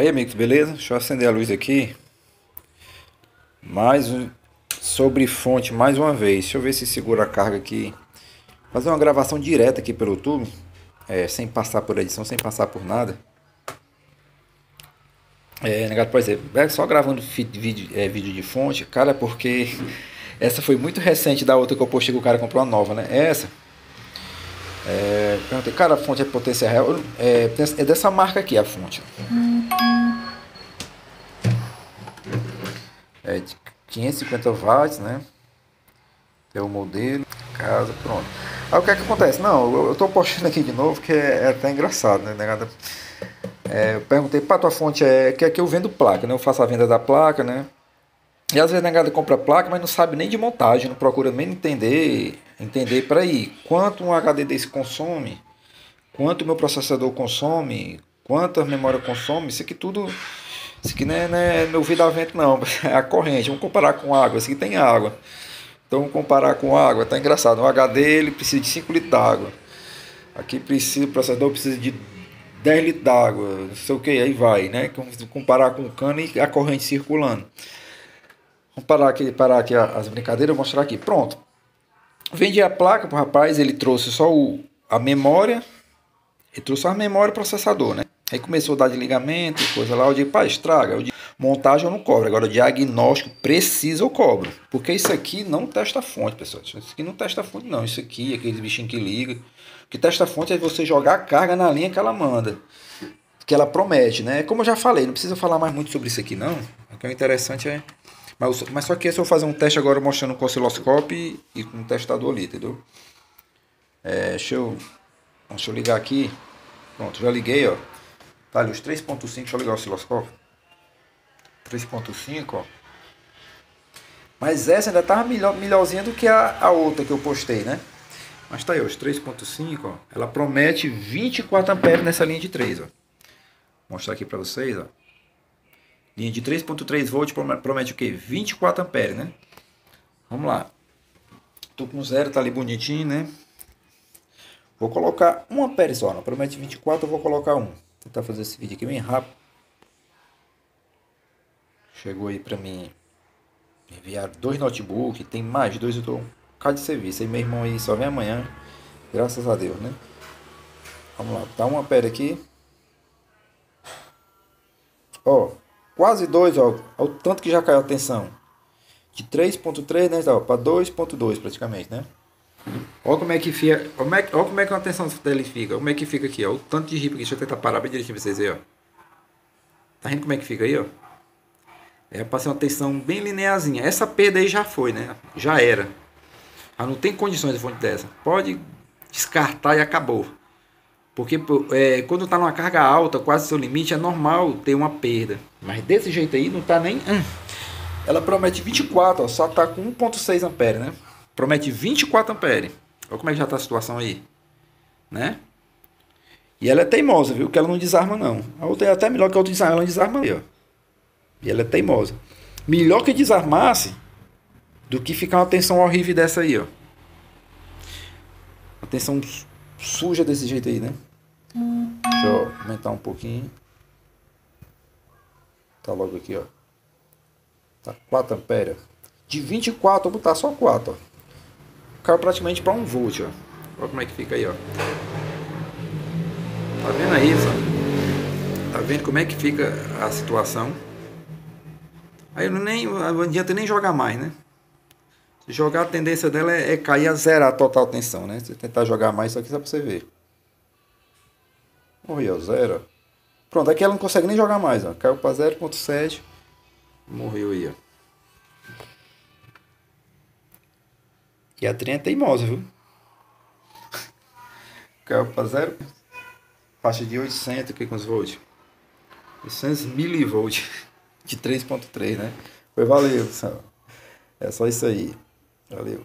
Aí amigos, beleza? Deixa eu acender a luz aqui. Mais um sobre fonte mais uma vez. Deixa eu ver se segura a carga aqui. Fazer uma gravação direta aqui pelo YouTube. É, sem passar por edição, sem passar por nada. É, negado, por é só gravando vídeo, é, vídeo de fonte, cara, porque essa foi muito recente da outra que eu postei que o cara comprou uma nova, né? Essa. É, perguntei, cara, a fonte é potência real. É, é dessa marca aqui a fonte. É de 550 watts, né? É o modelo, casa, pronto. Aí o que é que acontece? Não, eu, eu tô postando aqui de novo, que é, é até engraçado, né? Negado, é, eu perguntei, para tua fonte é que é que eu vendo placa, né? Eu faço a venda da placa, né? E às vezes a compra placa, mas não sabe nem de montagem, não procura nem entender, entender. Para aí quanto um HD desse consome, quanto o meu processador consome, quanto a memória consome, isso aqui tudo, isso aqui não é, não é meu vida a vento não, é a corrente, vamos comparar com água, isso aqui tem água. Então vamos comparar com água, tá engraçado, o HD ele precisa de 5 litros d'água. Aqui precisa, o processador precisa de 10 litros d'água, não sei o que, aí vai, né? Comparar com o cano e a corrente circulando. Vamos parar aqui, parar aqui as brincadeiras, vou mostrar aqui. Pronto. Vendi a placa pro rapaz, ele trouxe só o, a memória, ele trouxe a memória e o processador, né? Aí começou a dar de ligamento, coisa lá, eu digo, pá, estraga. Eu digo, montagem eu não cobro, agora diagnóstico preciso eu cobro. Porque isso aqui não testa fonte, pessoal. Isso aqui não testa fonte, não. Isso aqui, aquele bichinho que liga. O que testa fonte é você jogar a carga na linha que ela manda. Que ela promete, né? Como eu já falei, não precisa falar mais muito sobre isso aqui, não. O que é interessante é mas, mas só que esse eu vou fazer um teste agora mostrando com osciloscópio e, com um testador ali, entendeu? É, deixa eu, deixa eu ligar aqui. Pronto, já liguei, ó. Tá ali os 3.5, deixa eu ligar o osciloscópio. 3.5, ó. Mas essa ainda tava melhor, melhorzinha do que a, a outra que eu postei, né? Mas tá aí, ó, os 3.5, ó. Ela promete 24 amperes nessa linha de 3, ó. Vou mostrar aqui para vocês, ó. Linha de 3.3 volts promete o quê? 24 amperes, né? Vamos lá. Tô com zero, tá ali bonitinho, né? Vou colocar 1 ampere só, não promete 24, eu vou colocar 1. Vou tentar fazer esse vídeo aqui bem rápido. Chegou aí pra mim enviar dois notebooks, tem mais dois, eu tô bocado de serviço. Aí meu irmão aí só vem amanhã, graças a Deus, né? Vamos lá, tá 1 ampere aqui. Ó, quase 2, ó, o tanto que já caiu a tensão. De 3.3, né, para 2.2 praticamente, né? Olha como é que fica, como é, olha como é que a tensão dele fica, como é que fica aqui, ó, o tanto de ripa aqui, deixa eu tentar parar bem direitinho pra vocês verem, ó. Tá vendo como é que fica aí, ó? É para ser uma tensão bem linearzinha. Essa perda aí já foi, né? Já era. Já não tem condições de fonte dessa. Pode descartar e acabou. Porque é, quando está numa carga alta, quase seu limite, é normal ter uma perda. Mas desse jeito aí não está nem. Hum. Ela promete 24, ó, só está com 1.6 ampere, né? Promete 24 ampere. Olha como é que já está a situação aí. Né? E ela é teimosa, viu? Que ela não desarma, não. A outra é até melhor que a outra desarma. Ela desarma aí, ó. E ela é teimosa. Melhor que desarmasse do que ficar uma tensão horrível dessa aí, ó. Uma tensão suja desse jeito aí, né? Deixa eu aumentar um pouquinho. Tá logo aqui, ó. Tá 4 amperes. De 24, vou botar só 4, ó. Caiu praticamente para 1 volt, ó. Olha como é que fica aí, ó. Tá vendo aí, só? Tá vendo como é que fica a situação? Aí não, nem, não adianta nem jogar mais, né? Jogar, a tendência dela é, é cair a zero a total tensão, né? Se tentar jogar mais, isso aqui só pra você ver. Morreu, zero. Pronto, aqui ela não consegue nem jogar mais, ó. Caiu para 0.7. Morreu aí, ó. E a trem é teimosa, viu? Caiu para 0. Faixa de 800 aqui com os volts. 800 milivolts de 3.3, né? Foi valeu, pessoal. É só isso aí. Valeu.